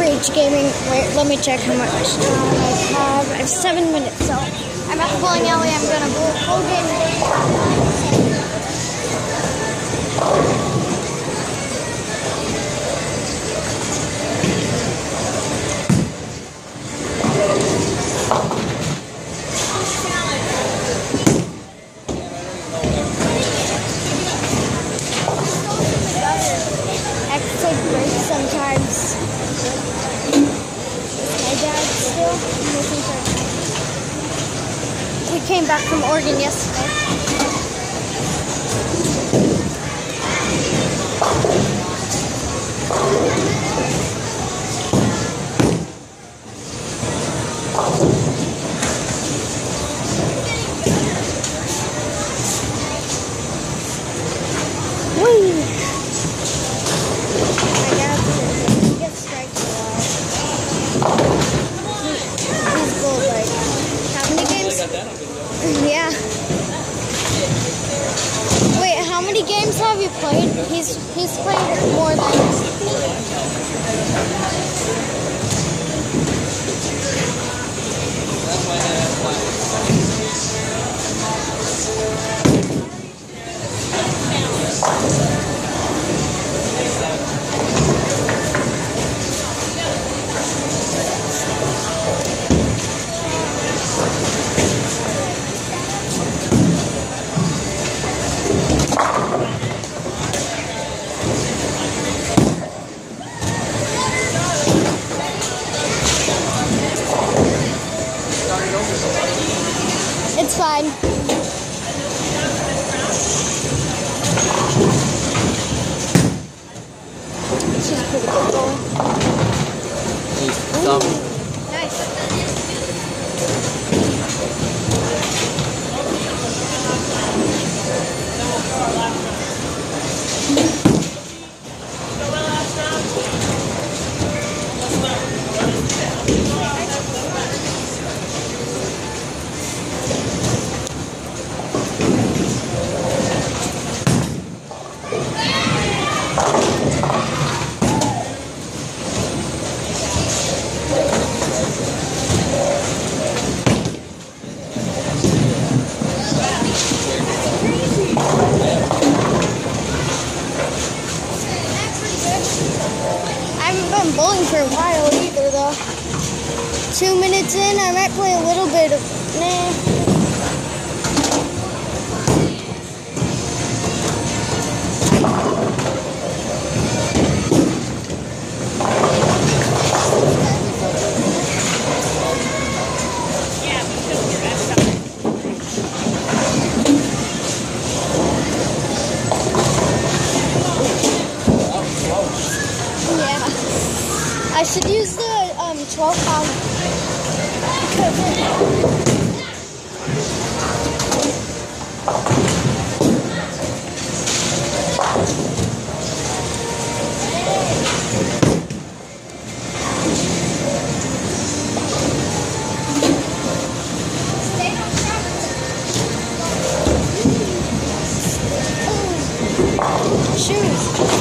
Rage Gaming. Wait, let me check how much time I have. I have seven minutes, so I'm at the bowling alley. I'm gonna bowl full game. Back from Oregon yesterday. Games have you played? He's he's played more than It's fine. She's pretty good goal. Dumb. Nice. Two minutes in, I might play a little bit of. Nah. I should use the um 12 pound. Shoes.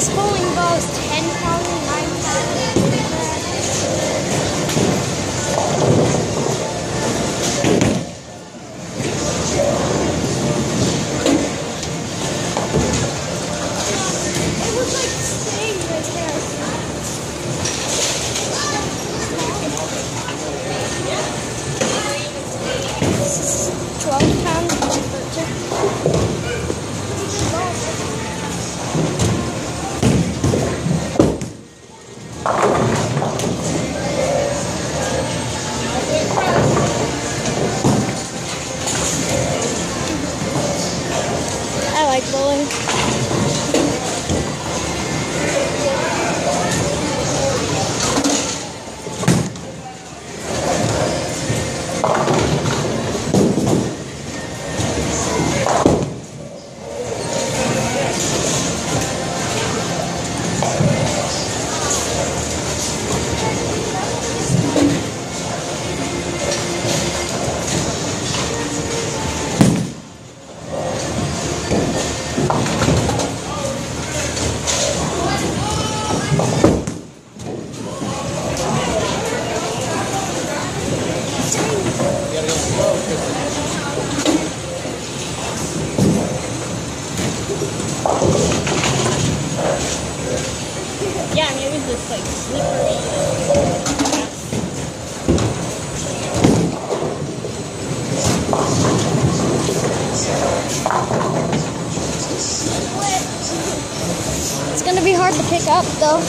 this bowling ball is ten thousand miles. like bowling. Yeah, I mean, it was just like slippery. It's gonna be hard to pick up though.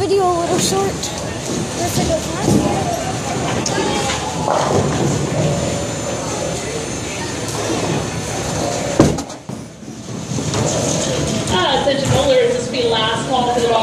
Video a little short. Uh, Central Bowler, this will be last for the.